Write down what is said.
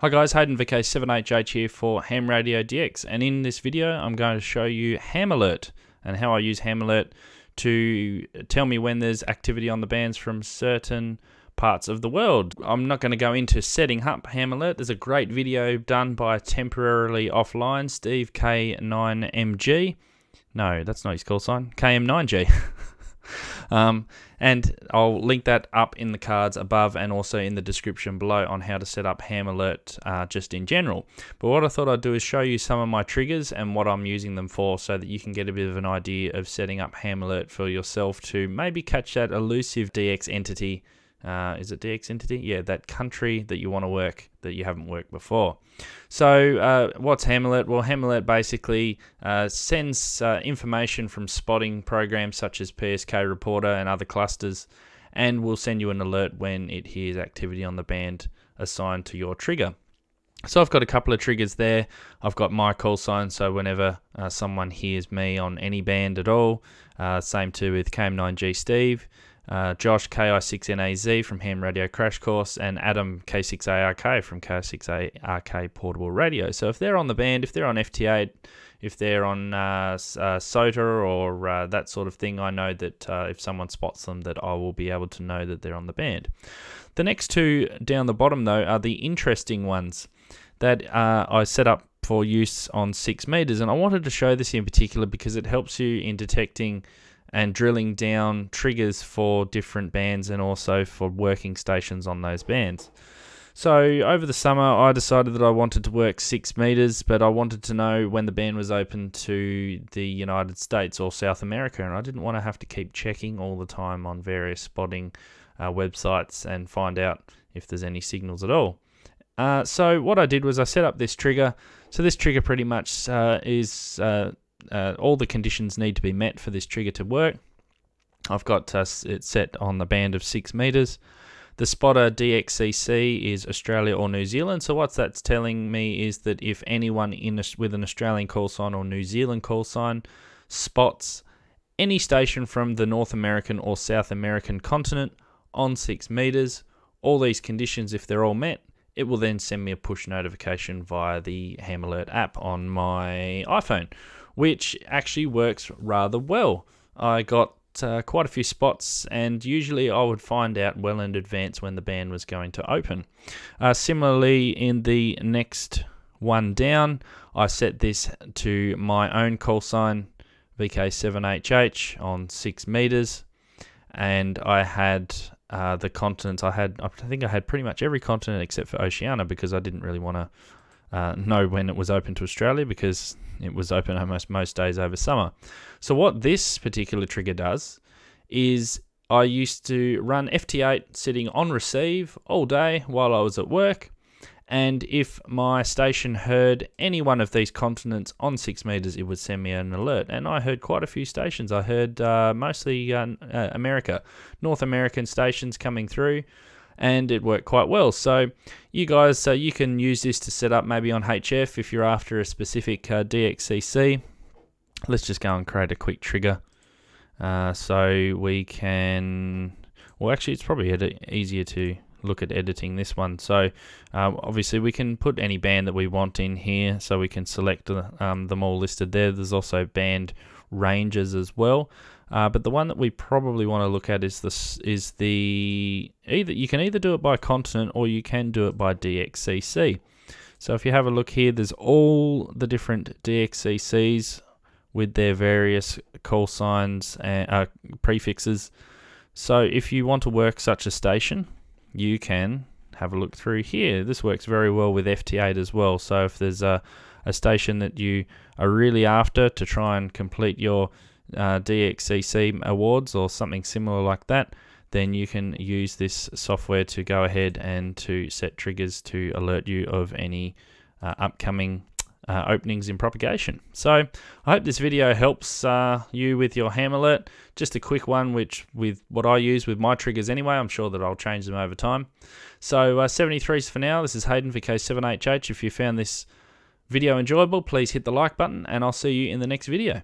Hi guys, Hayden VK7HH here for Ham Radio DX and in this video I'm going to show you Ham Alert and how I use Ham Alert to tell me when there's activity on the bands from certain parts of the world. I'm not going to go into setting up Ham Alert. There's a great video done by temporarily offline Steve K9MG. No, that's not his call sign. KM9G. Um, and I'll link that up in the cards above and also in the description below on how to set up Ham Alert uh, just in general. But what I thought I'd do is show you some of my triggers and what I'm using them for so that you can get a bit of an idea of setting up Ham Alert for yourself to maybe catch that elusive DX entity uh, is it DX entity? Yeah, that country that you want to work that you haven't worked before. So, uh, what's Ham Alert? Well, Ham Alert basically uh, sends uh, information from spotting programs such as PSK Reporter and other clusters, and will send you an alert when it hears activity on the band assigned to your trigger. So I've got a couple of triggers there. I've got my call sign, so whenever uh, someone hears me on any band at all, uh, same too with KM9G Steve uh, Josh KI6NAZ from Ham Radio Crash Course, and Adam K6ARK from K6ARK Portable Radio. So if they're on the band, if they're on FT8, if they're on uh, uh, SOTA or uh, that sort of thing, I know that uh, if someone spots them, that I will be able to know that they're on the band. The next two down the bottom, though, are the interesting ones that uh, I set up for use on six meters, and I wanted to show this in particular because it helps you in detecting and drilling down triggers for different bands and also for working stations on those bands. So over the summer, I decided that I wanted to work six meters, but I wanted to know when the band was open to the United States or South America, and I didn't want to have to keep checking all the time on various spotting uh, websites and find out if there's any signals at all. Uh, so what I did was I set up this trigger. So this trigger pretty much uh, is uh, all the conditions need to be met for this trigger to work. I've got uh, it set on the band of 6 meters. The spotter DXCC is Australia or New Zealand. So what that's telling me is that if anyone in with an Australian call sign or New Zealand call sign spots any station from the North American or South American continent on 6 meters, all these conditions, if they're all met, it will then send me a push notification via the Ham Alert app on my iPhone which actually works rather well. I got uh, quite a few spots, and usually I would find out well in advance when the band was going to open. Uh, similarly, in the next one down, I set this to my own call sign VK7HH on 6 meters, and I had uh, the continents. I had, I think I had pretty much every continent except for Oceania because I didn't really want to uh, know when it was open to Australia because it was open almost most days over summer. So what this particular trigger does is I used to run FT8 sitting on receive all day while I was at work. And if my station heard any one of these continents on six meters, it would send me an alert. And I heard quite a few stations. I heard uh, mostly uh, uh America, North American stations coming through and it worked quite well. So you guys, so you can use this to set up maybe on HF if you're after a specific uh, DXCC. Let's just go and create a quick trigger. Uh, so we can, well actually it's probably easier to look at editing this one. So um, obviously we can put any band that we want in here. So we can select um, them all listed there. There's also band ranges as well. Uh, but the one that we probably want to look at is this is the either you can either do it by continent or you can do it by DXCC. So if you have a look here, there's all the different DXCCs with their various call signs and uh, prefixes. So if you want to work such a station, you can have a look through here. This works very well with FT8 as well. So if there's a, a station that you are really after to try and complete your uh, DXCC awards or something similar like that, then you can use this software to go ahead and to set triggers to alert you of any uh, upcoming uh, openings in propagation. So I hope this video helps uh, you with your ham alert. Just a quick one, which with what I use with my triggers anyway, I'm sure that I'll change them over time. So uh, 73s for now. This is Hayden for K7HH. If you found this video enjoyable, please hit the like button and I'll see you in the next video.